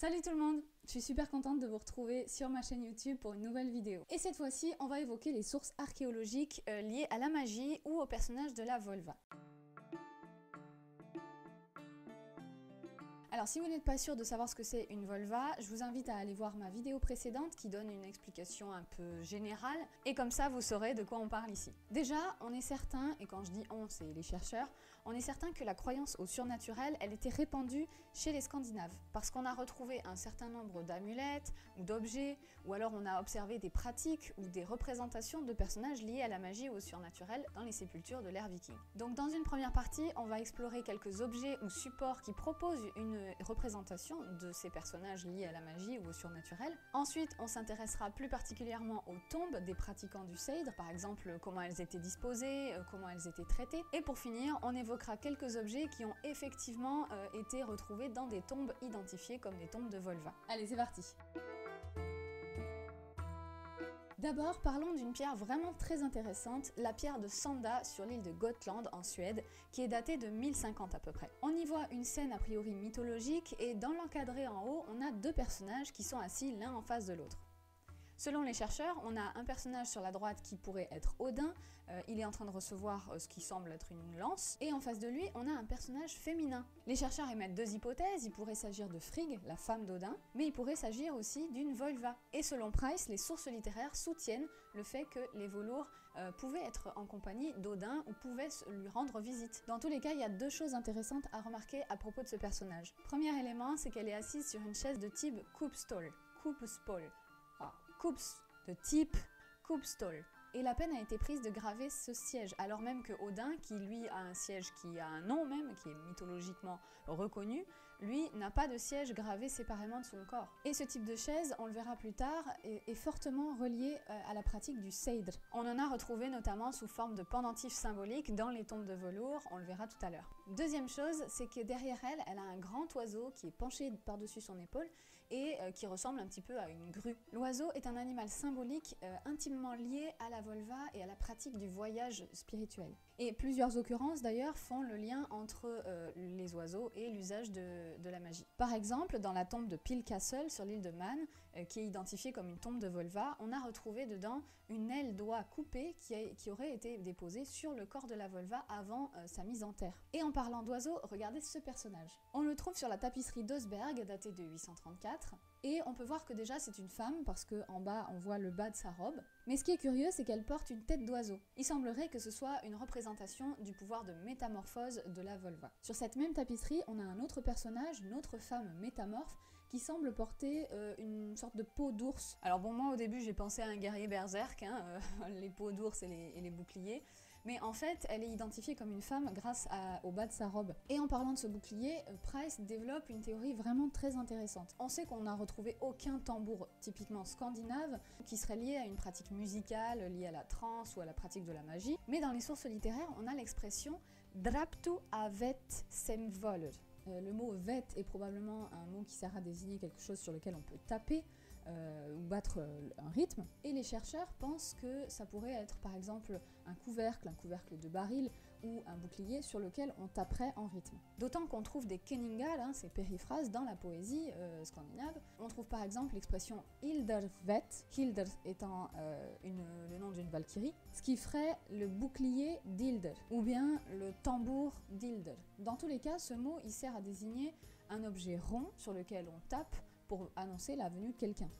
Salut tout le monde Je suis super contente de vous retrouver sur ma chaîne YouTube pour une nouvelle vidéo. Et cette fois-ci, on va évoquer les sources archéologiques euh, liées à la magie ou au personnage de la Volva. Alors si vous n'êtes pas sûr de savoir ce que c'est une volva, je vous invite à aller voir ma vidéo précédente qui donne une explication un peu générale et comme ça vous saurez de quoi on parle ici. Déjà, on est certain, et quand je dis on, c'est les chercheurs, on est certain que la croyance au surnaturel, elle était répandue chez les Scandinaves parce qu'on a retrouvé un certain nombre d'amulettes ou d'objets ou alors on a observé des pratiques ou des représentations de personnages liés à la magie ou au surnaturel dans les sépultures de l'ère viking. Donc dans une première partie, on va explorer quelques objets ou supports qui proposent une représentation de ces personnages liés à la magie ou au surnaturel. Ensuite, on s'intéressera plus particulièrement aux tombes des pratiquants du Seidr, par exemple comment elles étaient disposées, euh, comment elles étaient traitées. Et pour finir, on quelques objets qui ont effectivement euh, été retrouvés dans des tombes identifiées comme des tombes de Volva. Allez, c'est parti D'abord, parlons d'une pierre vraiment très intéressante, la pierre de Sanda sur l'île de Gotland en Suède, qui est datée de 1050 à peu près. On y voit une scène a priori mythologique et dans l'encadré en haut, on a deux personnages qui sont assis l'un en face de l'autre. Selon les chercheurs, on a un personnage sur la droite qui pourrait être Odin, euh, il est en train de recevoir euh, ce qui semble être une lance, et en face de lui, on a un personnage féminin. Les chercheurs émettent deux hypothèses, il pourrait s'agir de Frigg, la femme d'Odin, mais il pourrait s'agir aussi d'une Volva. Et selon Price, les sources littéraires soutiennent le fait que les Vaulours euh, pouvaient être en compagnie d'Odin ou pouvaient lui rendre visite. Dans tous les cas, il y a deux choses intéressantes à remarquer à propos de ce personnage. Premier élément, c'est qu'elle est assise sur une chaise de type. Coupstol coups de type Coupstall et la peine a été prise de graver ce siège, alors même que Odin, qui lui a un siège qui a un nom même, qui est mythologiquement reconnu, lui n'a pas de siège gravé séparément de son corps. Et ce type de chaise, on le verra plus tard, est, fortement relié euh, à la pratique du seidr. On en a retrouvé notamment sous forme de pendentifs symboliques dans les tombes de velours, on le verra tout à l'heure. Deuxième chose, c'est que derrière elle, elle a un grand oiseau qui est penché par-dessus son épaule et euh, qui ressemble un petit peu à une grue. L'oiseau est un animal symbolique euh, intimement lié à la Volva et à la pratique du voyage spirituel. Et plusieurs occurrences d'ailleurs font le lien entre euh, les oiseaux et l'usage de, la magie. Par exemple, dans la tombe de Peel Castle sur l'île de Man, euh, qui est identifiée comme une tombe de Volva, on a retrouvé dedans une aile d'oie coupée qui, aurait été déposée sur le corps de la Volva avant euh, sa mise en terre. Et en parlant d'oiseaux, regardez ce personnage. On le trouve sur la tapisserie d'Osberg, datée de 834, et on peut voir que déjà c'est une femme parce qu'en bas on voit le bas de sa robe. Mais ce qui est curieux c'est qu'elle porte une tête d'oiseau. Il semblerait que ce soit une représentation du pouvoir de métamorphose de la Volva. Sur cette même tapisserie on a un autre personnage, une autre femme métamorphe qui semble porter euh, une sorte de peau d'ours. Alors bon moi au début j'ai pensé à un guerrier berserk, hein, euh, les peaux d'ours et, et les boucliers mais en fait, elle est identifiée comme une femme grâce au bas de sa robe. Et en parlant de ce bouclier, euh, Price développe une théorie vraiment très intéressante. On sait qu'on n'a retrouvé aucun tambour typiquement scandinave qui serait lié à une pratique musicale liée à la trance ou à la pratique de la magie, mais dans les sources littéraires, on a l'expression draptu avet semvolur. Euh, le mot vet est probablement un mot qui sert à désigner quelque chose sur lequel on peut taper, euh, ou battre euh, un rythme. Et les chercheurs pensent que ça pourrait être par exemple un couvercle, un couvercle de baril ou un bouclier sur lequel on taperait en rythme. D'autant qu'on trouve des kenningal, hein, ces périphrases, dans la poésie euh, scandinave. On trouve par exemple l'expression Hildervet, Hilder étant le nom d'une valkyrie, ce qui ferait le bouclier d'Hilder, ou bien le tambour d'Hilder. Dans tous les cas, ce mot il sert à désigner un objet rond sur lequel on tape pour annoncer la venue de quelqu'un.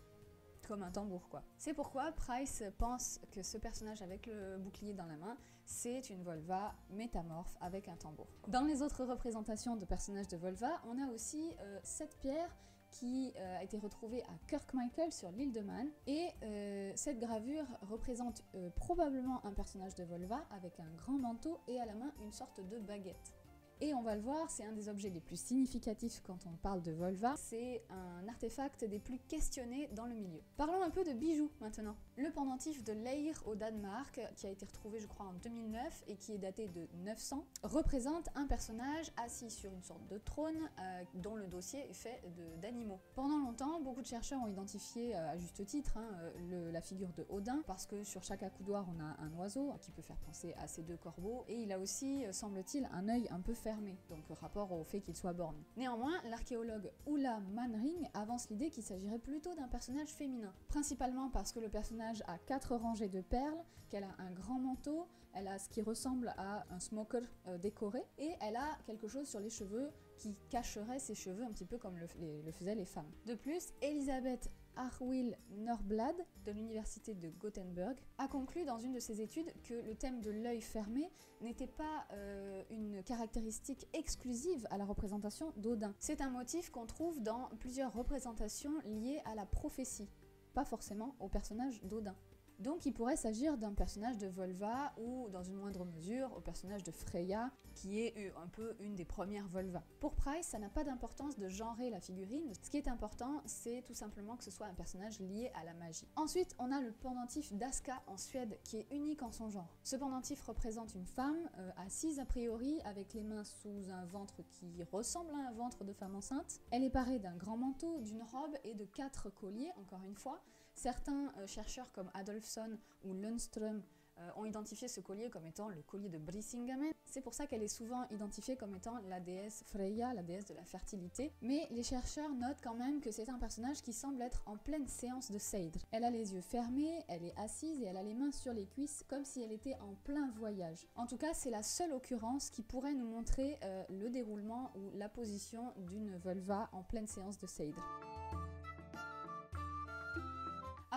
Comme un tambour, quoi. C'est pourquoi Price pense que ce personnage avec le bouclier dans la main, c'est une Volva métamorphe avec un tambour. Dans les autres représentations de personnages de Volva, on a aussi euh, cette pierre qui euh, a été retrouvée à Kirkmichael sur l'île de Man. Et euh, cette gravure représente probablement un personnage de Volva avec un grand manteau et à la main une sorte de baguette. Et on va le voir, c'est un des objets les plus significatifs quand on parle de Volva. C'est un artefact des plus questionnés dans le milieu. Parlons un peu de bijoux maintenant. Le pendentif de Leir au Danemark, qui a été retrouvé je crois en 2009 et qui est daté de 900, représente un personnage assis sur une sorte de trône euh, dont le dossier est fait d'animaux. Pendant longtemps, beaucoup de chercheurs ont identifié euh, à juste titre hein, euh, la figure de Odin parce que sur chaque accoudoir on a un oiseau qui peut faire penser à ces deux corbeaux et il a aussi, semble-t-il, un œil un peu fait donc rapport au fait qu'il soit borgne. Néanmoins, l'archéologue Ulla Manring avance l'idée qu'il s'agirait plutôt d'un personnage féminin, principalement parce que le personnage a quatre rangées de perles, qu'elle a un grand manteau, elle a ce qui ressemble à un smoker euh, décoré, et elle a quelque chose sur les cheveux qui cacherait ses cheveux un petit peu comme le, le faisaient les femmes. De plus, Elisabeth Arwill Norblad de l'université de Gothenburg a conclu dans une de ses études que le thème de l'œil fermé n'était pas euh, une caractéristique exclusive à la représentation d'Odin. C'est un motif qu'on trouve dans plusieurs représentations liées à la prophétie, pas forcément au personnage d'Odin. Donc il pourrait s'agir d'un personnage de Volva ou dans une moindre mesure au personnage de Freya qui est un peu une des premières Volva. Pour Price, ça n'a pas d'importance de genrer la figurine, ce qui est important c'est tout simplement que ce soit un personnage lié à la magie. Ensuite on a le pendentif d'Aska en Suède qui est unique en son genre. Ce pendentif représente une femme euh, assise a priori avec les mains sous un ventre qui ressemble à un ventre de femme enceinte. Elle est parée d'un grand manteau, d'une robe et de quatre colliers encore une fois. Certains euh, chercheurs comme Adolfsson ou Lundström euh, ont identifié ce collier comme étant le collier de Brisingamen. C'est pour ça qu'elle est souvent identifiée comme étant la déesse Freya, la déesse de la fertilité. Mais les chercheurs notent quand même que c'est un personnage qui semble être en pleine séance de Seidr. Elle a les yeux fermés, elle est assise et elle a les mains sur les cuisses comme si elle était en plein voyage. En tout cas, c'est la seule occurrence qui pourrait nous montrer euh, le déroulement ou la position d'une vulva en pleine séance de Seidr.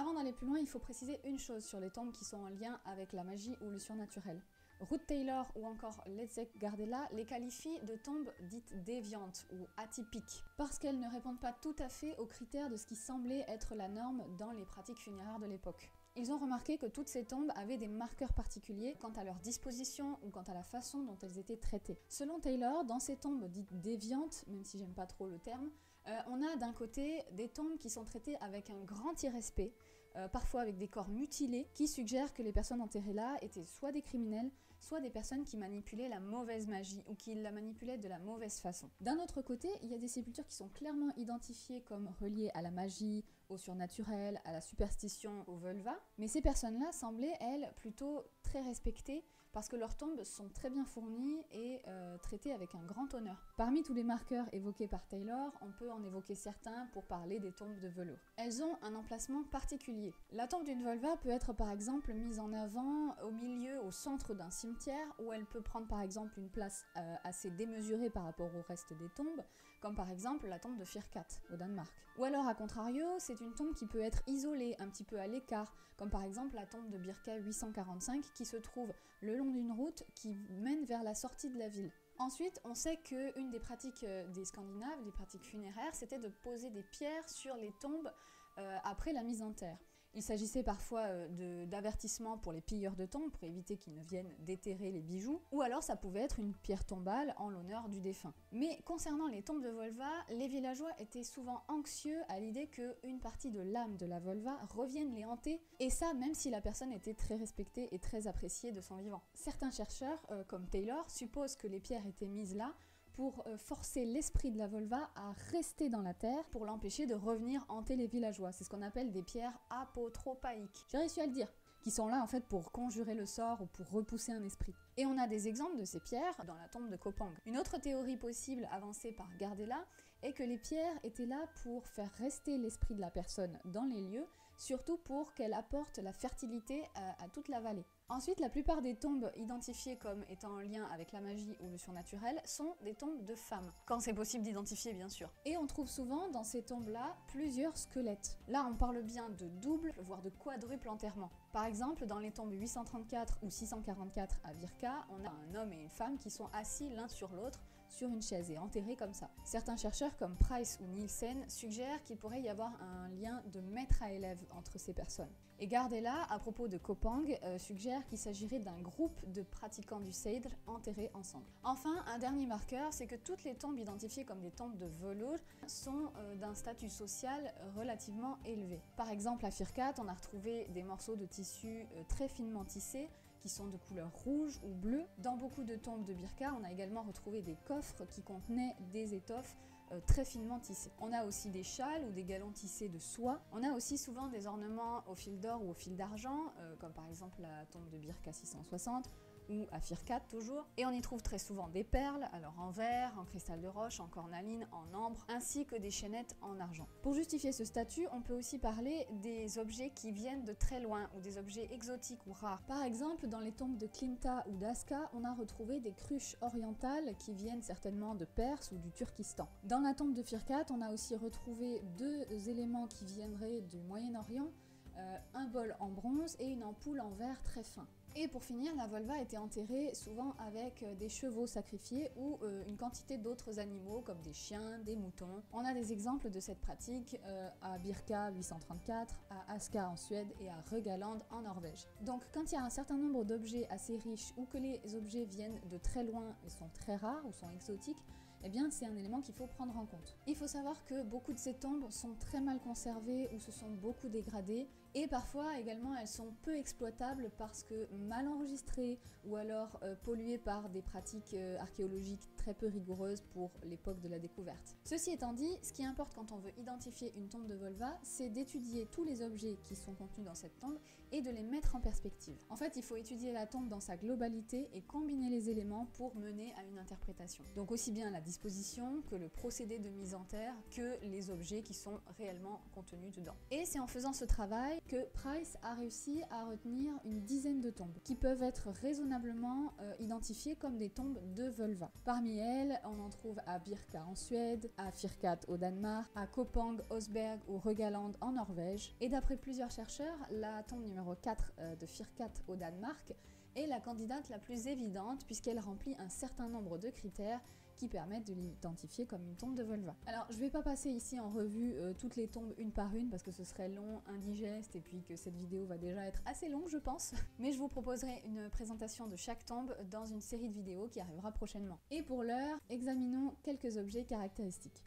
Avant d'aller plus loin, il faut préciser une chose sur les tombes qui sont en lien avec la magie ou le surnaturel. Ruth Taylor ou encore Ledzek Gardella les qualifient de tombes dites déviantes ou atypiques, parce qu'elles ne répondent pas tout à fait aux critères de ce qui semblait être la norme dans les pratiques funéraires de l'époque. Ils ont remarqué que toutes ces tombes avaient des marqueurs particuliers quant à leur disposition ou quant à la façon dont elles étaient traitées. Selon Taylor, dans ces tombes dites déviantes, même si j'aime pas trop le terme, euh, on a d'un côté des tombes qui sont traitées avec un grand irrespect, euh, parfois avec des corps mutilés, qui suggèrent que les personnes enterrées là étaient soit des criminels, soit des personnes qui manipulaient la mauvaise magie ou qui la manipulaient de la mauvaise façon. D'un autre côté, il y a des sépultures qui sont clairement identifiées comme reliées à la magie, au surnaturel, à la superstition, au vulva, mais ces personnes-là semblaient, elles, plutôt très respectées parce que leurs tombes sont très bien fournies et euh, traitées avec un grand honneur. Parmi tous les marqueurs évoqués par Taylor, on peut en évoquer certains pour parler des tombes de velours. Elles ont un emplacement particulier. La tombe d'une vulva peut être par exemple mise en avant au milieu, au centre d'un cimetière, où elle peut prendre par exemple une place euh, assez démesurée par rapport au reste des tombes, comme par exemple la tombe de Firkat au Danemark. Ou alors à contrario, c'est une tombe qui peut être isolée, un petit peu à l'écart, comme par exemple la tombe de Birka 845 qui se trouve le long d'une route qui mène vers la sortie de la ville. Ensuite, on sait qu'une des pratiques euh, des Scandinaves, des pratiques funéraires, c'était de poser des pierres sur les tombes euh, après la mise en terre. Il s'agissait parfois euh, d'avertissements pour les pilleurs de tombes pour éviter qu'ils ne viennent déterrer les bijoux, ou alors ça pouvait être une pierre tombale en l'honneur du défunt. Mais concernant les tombes de Volva, les villageois étaient souvent anxieux à l'idée qu'une partie de l'âme de la Volva revienne les hanter, et ça même si la personne était très respectée et très appréciée de son vivant. Certains chercheurs, euh, comme Taylor, supposent que les pierres étaient mises là pour euh, forcer l'esprit de la Volva à rester dans la terre pour l'empêcher de revenir hanter les villageois. C'est ce qu'on appelle des pierres apotropaïques. J'ai réussi à le dire qui sont là en fait pour conjurer le sort ou pour repousser un esprit. Et on a des exemples de ces pierres dans la tombe de Kopang. Une autre théorie possible avancée par Gardella est que les pierres étaient là pour faire rester l'esprit de la personne dans les lieux, surtout pour qu'elle apporte la fertilité à toute la vallée. Ensuite, la plupart des tombes identifiées comme étant en lien avec la magie ou le surnaturel sont des tombes de femmes, quand c'est possible d'identifier bien sûr. Et on trouve souvent dans ces tombes-là plusieurs squelettes. Là, on parle bien de double, voire de quadruple enterrement. Par exemple, dans les tombes 834 ou 644 à Virka, on a un homme et une femme qui sont assis l'un sur l'autre sur une chaise et enterrés comme ça. Certains chercheurs comme Price ou Nielsen suggèrent qu'il pourrait y avoir un lien de maître à élève entre ces personnes. Et Gardella, à propos de Kopang, euh, suggère qu'il s'agirait d'un groupe de pratiquants du Seidr enterrés ensemble. Enfin, un dernier marqueur, c'est que toutes les tombes identifiées comme des tombes de velours sont euh, d'un statut social relativement élevé. Par exemple, à Firkat, on a retrouvé des morceaux de tissu euh, très finement tissés qui sont de couleur rouge ou bleue. Dans beaucoup de tombes de Birka, on a également retrouvé des coffres qui contenaient des étoffes euh, très finement tissées. On a aussi des châles ou des galons tissés de soie. On a aussi souvent des ornements au fil d'or ou au fil d'argent, euh, comme par exemple la tombe de Birka 660 ou à Firkat toujours. Et on y trouve très souvent des perles, alors en verre, en cristal de roche, en cornaline, en ambre, ainsi que des chaînettes en argent. Pour justifier ce statut, on peut aussi parler des objets qui viennent de très loin ou des objets exotiques ou rares. Par exemple, dans les tombes de Klinta ou d'Aska, on a retrouvé des cruches orientales qui viennent certainement de Perse ou du Turkistan. Dans la tombe de Firkat, on a aussi retrouvé deux éléments qui viendraient du Moyen-Orient, euh, un bol en bronze et une ampoule en verre très fin. Et pour finir, la volva était enterrée souvent avec euh, des chevaux sacrifiés ou euh, une quantité d'autres animaux comme des chiens, des moutons. On a des exemples de cette pratique à Birka 834, à Aska en Suède et à Regaland en Norvège. Donc quand il y a un certain nombre d'objets assez riches ou que les objets viennent de très loin et sont très rares ou sont exotiques, eh bien c'est un élément qu'il faut prendre en compte. Il faut savoir que beaucoup de ces tombes sont très mal conservées ou se sont beaucoup dégradées et parfois également elles sont peu exploitables parce que mal enregistrées ou alors euh, polluées par des pratiques euh, archéologiques très peu rigoureuses pour l'époque de la découverte. Ceci étant dit, ce qui importe quand on veut identifier une tombe de Volva, c'est d'étudier tous les objets qui sont contenus dans cette tombe et de les mettre en perspective. En fait, il faut étudier la tombe dans sa globalité et combiner les éléments pour mener à une interprétation. Donc aussi bien la disposition que le procédé de mise en terre que les objets qui sont réellement contenus dedans. Et c'est en faisant ce travail que Price a réussi à retenir une dizaine de tombes qui peuvent être raisonnablement euh, identifiées comme des tombes de vulva. Parmi elles, on en trouve à Birka en Suède, à Firkat au Danemark, à Kopang, Osberg ou Regaland en Norvège. Et d'après plusieurs chercheurs, la tombe numéro 4 euh, de Firkat au Danemark est la candidate la plus évidente puisqu'elle remplit un certain nombre de critères qui permettent de l'identifier comme une tombe de Volva. Alors je vais pas passer ici en revue euh, toutes les tombes une par une parce que ce serait long, indigeste et puis que cette vidéo va déjà être assez longue je pense. Mais je vous proposerai une présentation de chaque tombe dans une série de vidéos qui arrivera prochainement. Et pour l'heure, examinons quelques objets caractéristiques.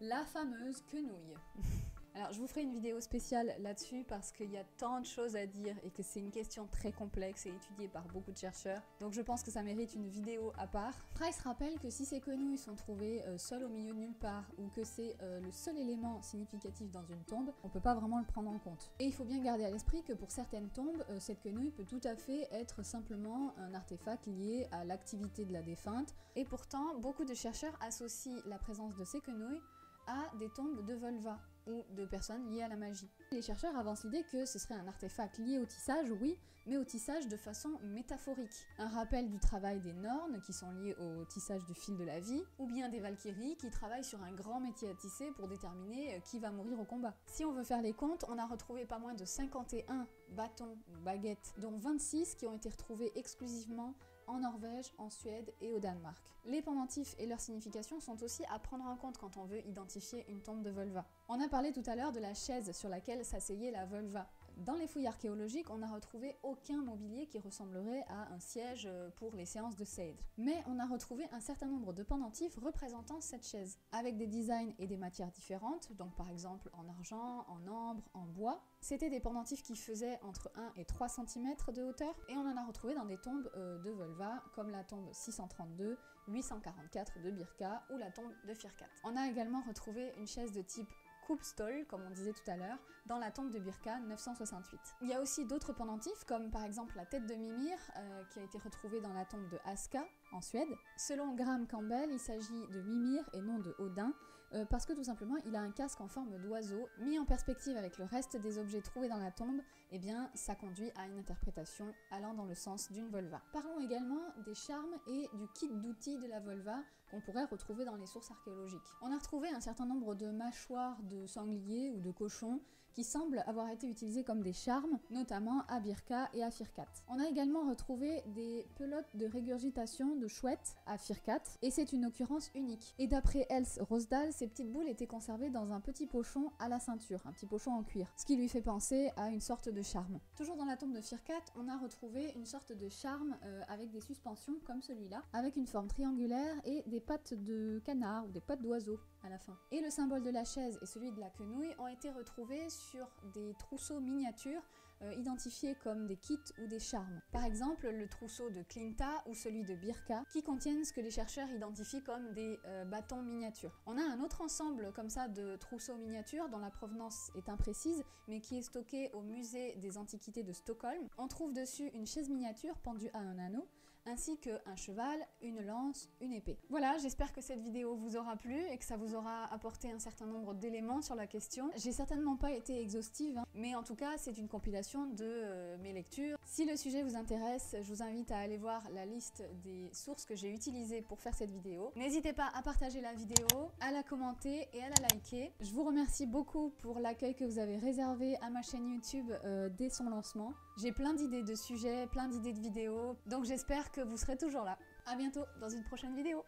La fameuse quenouille. Alors je vous ferai une vidéo spéciale là-dessus parce qu'il y a tant de choses à dire et que c'est une question très complexe et étudiée par beaucoup de chercheurs. Donc je pense que ça mérite une vidéo à part. Price rappelle que si ces quenouilles sont trouvées euh, seules au milieu de nulle part ou que c'est euh, le seul élément significatif dans une tombe, on peut pas vraiment le prendre en compte. Et il faut bien garder à l'esprit que pour certaines tombes, euh, cette quenouille peut tout à fait être simplement un artefact lié à l'activité de la défunte. Et pourtant, beaucoup de chercheurs associent la présence de ces quenouilles à des tombes de vulva ou de personnes liées à la magie. Les chercheurs avancent l'idée que ce serait un artefact lié au tissage, oui, mais au tissage de façon métaphorique. Un rappel du travail des Nornes, qui sont liés au tissage du fil de la vie, ou bien des Valkyries qui travaillent sur un grand métier à tisser pour déterminer euh, qui va mourir au combat. Si on veut faire les comptes, on a retrouvé pas moins de 51 bâtons ou baguettes, dont 26 qui ont été retrouvés exclusivement en Norvège, en Suède et au Danemark. Les pendentifs et leur signification sont aussi à prendre en compte quand on veut identifier une tombe de vulva. On a parlé tout à l'heure de la chaise sur laquelle s'asseyait la vulva. Dans les fouilles archéologiques, on n'a retrouvé aucun mobilier qui ressemblerait à un siège pour les séances de Seyd. Mais on a retrouvé un certain nombre de pendentifs représentant cette chaise, avec des designs et des matières différentes, donc par exemple en argent, en ambre, en bois. C'était des pendentifs qui faisaient entre 1 et 3 cm de hauteur, et on en a retrouvé dans des tombes euh, de vulva, comme la tombe 632, 844 de Birka ou la tombe de Firkat. On a également retrouvé une chaise de type coupe-stole, comme on disait tout à l'heure, dans la tombe de Birka 968. Il y a aussi d'autres pendentifs, comme par exemple la tête de Mimir, euh, qui a été retrouvée dans la tombe de Aska, en Suède. Selon Graham Campbell, il s'agit de Mimir et non de Odin, euh, parce que tout simplement il a un casque en forme d'oiseau, mis en perspective avec le reste des objets trouvés dans la tombe, eh bien ça conduit à une interprétation allant dans le sens d'une volva. Parlons également des charmes et du kit d'outils de la volva qu'on pourrait retrouver dans les sources archéologiques. On a retrouvé un certain nombre de mâchoires de sangliers ou de cochons qui semblent avoir été utilisés comme des charmes, notamment à Birka et à Firkat. On a également retrouvé des pelotes de régurgitation de chouettes à Firkat, et c'est une occurrence unique. Et d'après Els Rosdal, ces petites boules étaient conservées dans un petit pochon à la ceinture, un petit pochon en cuir, ce qui lui fait penser à une sorte de charme. Toujours dans la tombe de Firkat, on a retrouvé une sorte de charme euh, avec des suspensions comme celui-là, avec une forme triangulaire et des pattes de canard ou des pattes d'oiseau la. Et le symbole de la chaise et celui de la quenouille ont été retrouvés sur des trousseaux miniatures euh, identifiés comme des kits ou des charmes. Par exemple, le trousseau de Klinta ou celui de Birka, qui contiennent ce que les chercheurs identifient comme des euh, bâtons miniatures. On a un autre ensemble comme ça de trousseaux miniatures dont la provenance est imprécise, mais qui est stocké au musée des antiquités de Stockholm. On trouve dessus une chaise miniature pendue à un anneau, ainsi qu'un cheval, une lance, une épée. Voilà, j'espère que cette vidéo vous aura plu et que ça vous aura apporté un certain nombre d'éléments sur la question. J'ai certainement pas été exhaustive, hein, mais en tout cas c'est une compilation de euh, mes lectures. Si le sujet vous intéresse, je vous invite à aller voir la liste des sources que j'ai utilisées pour faire cette vidéo. N'hésitez pas à partager la vidéo, à la commenter et à la liker. Je vous remercie beaucoup pour l'accueil que vous avez réservé à ma chaîne YouTube euh, dès son lancement. J'ai plein d'idées de sujets, plein d'idées de vidéos, donc j'espère que vous serez toujours là. A bientôt dans une prochaine vidéo.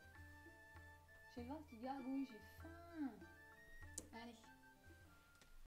J'ai 20 petits gargouilles, j'ai